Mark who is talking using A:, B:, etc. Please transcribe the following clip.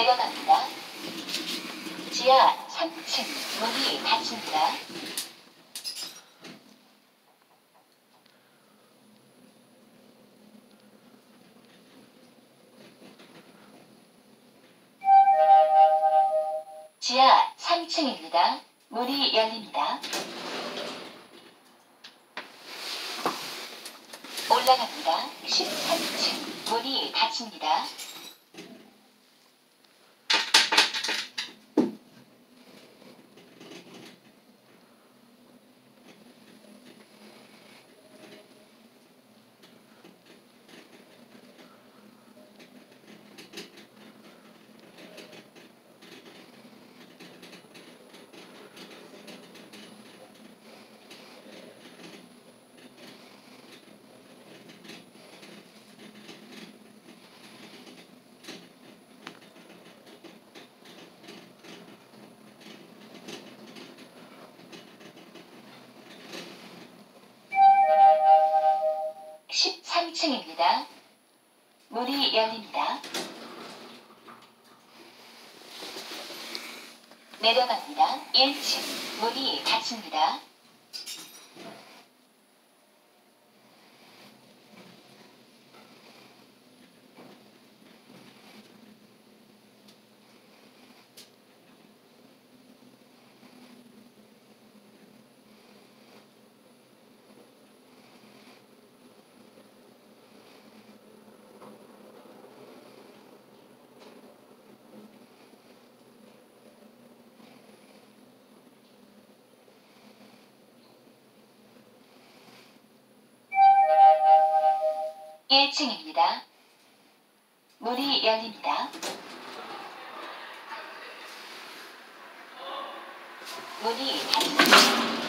A: 내려갑니다. 지하 3층 문이 닫힙니다. 지하 3층입니다. 문이 열립니다. 올라갑니다. 13층 문이 닫힙니다. 십삼 층입니다 문이 열립니다. 내려갑니다. 1층 문이 닫힙니다. 일층입니다 문이 열립니다. 문이 닫힙니다.